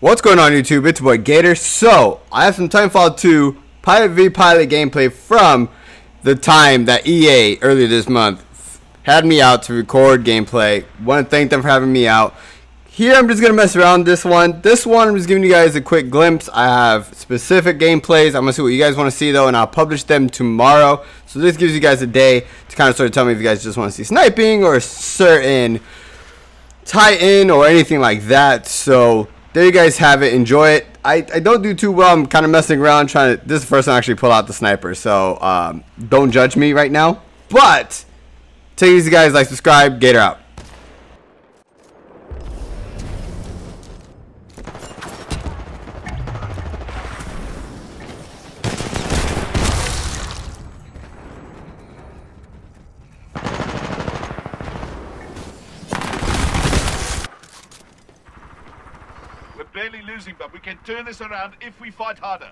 What's going on YouTube? It's your boy Gator. So, I have some Titanfall 2 Pilot v Pilot gameplay from the time that EA earlier this month had me out to record gameplay. Want to thank them for having me out. Here I'm just going to mess around this one. This one I'm just giving you guys a quick glimpse. I have specific gameplays. I'm going to see what you guys want to see though and I'll publish them tomorrow. So this gives you guys a day to kind of sort of tell me if you guys just want to see sniping or certain Titan or anything like that. So there you guys have it. Enjoy it. I, I don't do too well. I'm kind of messing around trying to. This is the first time I actually pull out the sniper. So um, don't judge me right now. But take it easy, guys. Like, subscribe. Gator out. We're barely losing, but we can turn this around if we fight harder.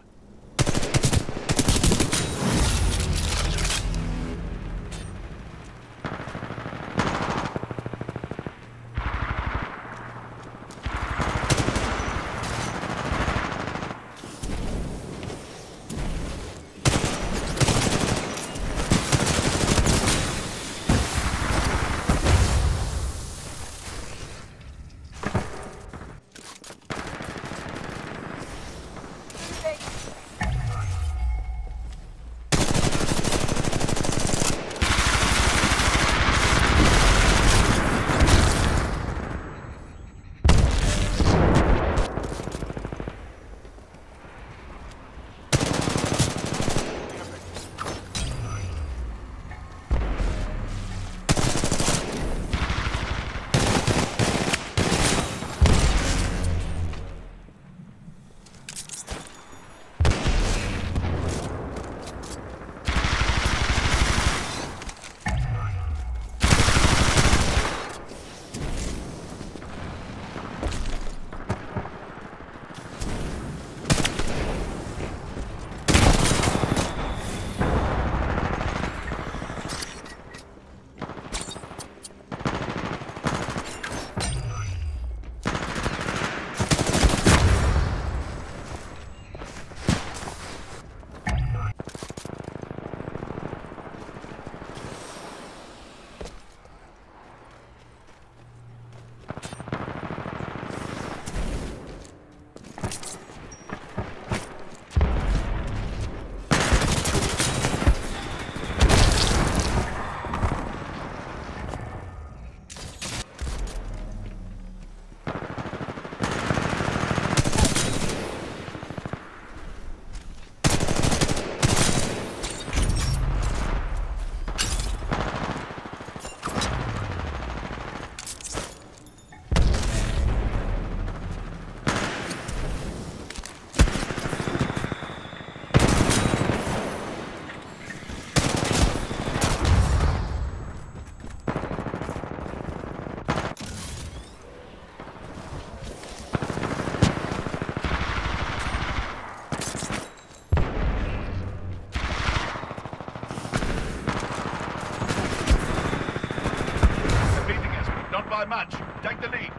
by much. Take the lead.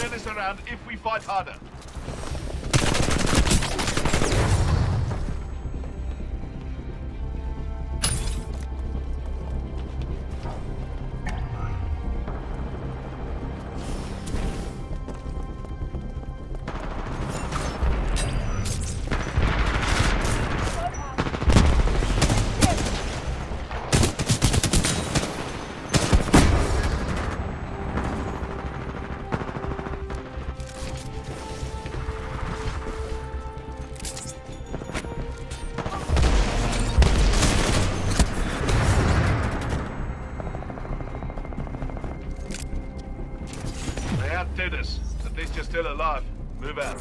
Turn this around if we fight harder. At least you're still alive. Move out.